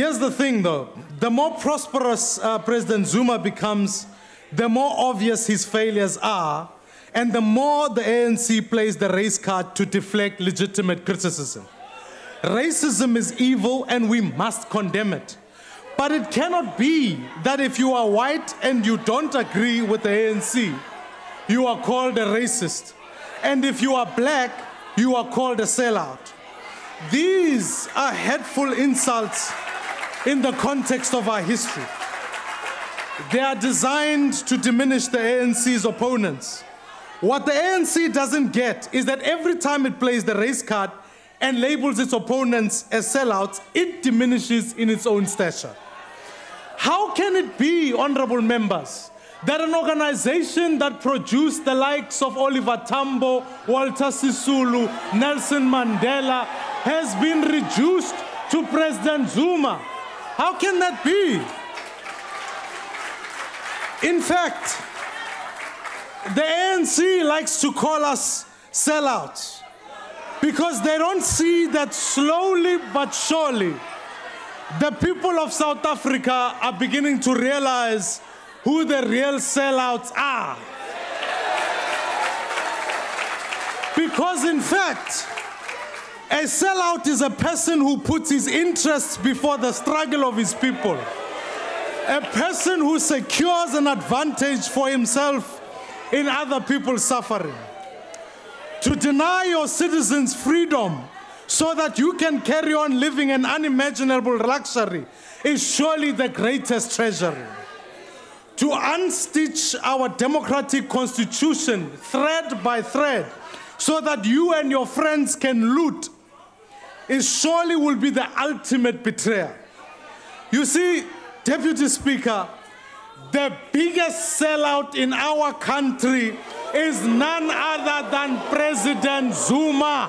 Here's the thing though the more prosperous uh, President Zuma becomes, the more obvious his failures are, and the more the ANC plays the race card to deflect legitimate criticism. Racism is evil and we must condemn it. But it cannot be that if you are white and you don't agree with the ANC, you are called a racist. And if you are black, you are called a sellout. These are hateful insults in the context of our history. They are designed to diminish the ANC's opponents. What the ANC doesn't get is that every time it plays the race card and labels its opponents as sellouts, it diminishes in its own stature. How can it be, honorable members, that an organization that produced the likes of Oliver Tambo, Walter Sisulu, Nelson Mandela has been reduced to President Zuma? How can that be? In fact, the ANC likes to call us sellouts because they don't see that slowly but surely the people of South Africa are beginning to realize who the real sellouts are. Because, in fact, a sellout is a person who puts his interests before the struggle of his people. A person who secures an advantage for himself in other people's suffering. To deny your citizens freedom so that you can carry on living an unimaginable luxury is surely the greatest treasury. To unstitch our democratic constitution thread by thread so that you and your friends can loot is surely will be the ultimate betrayal. You see, Deputy Speaker, the biggest sellout in our country is none other than President Zuma.